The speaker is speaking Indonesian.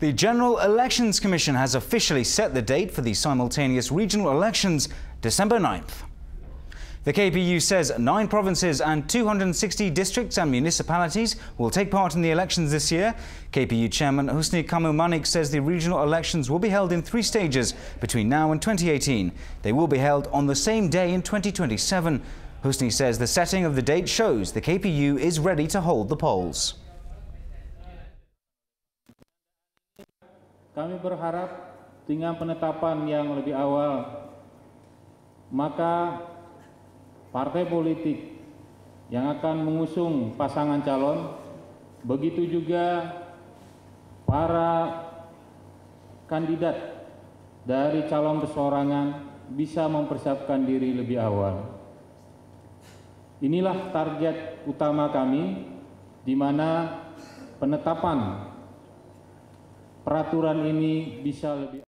The General Elections Commission has officially set the date for the simultaneous regional elections, December 9th. The KPU says nine provinces and 260 districts and municipalities will take part in the elections this year. KPU Chairman Husni Kamu Manik says the regional elections will be held in three stages between now and 2018. They will be held on the same day in 2027. Husni says the setting of the date shows the KPU is ready to hold the polls. Kami berharap dengan penetapan yang lebih awal, maka partai politik yang akan mengusung pasangan calon, begitu juga para kandidat dari calon perseorangan bisa mempersiapkan diri lebih awal. Inilah target utama kami, di mana penetapan peraturan ini bisa lebih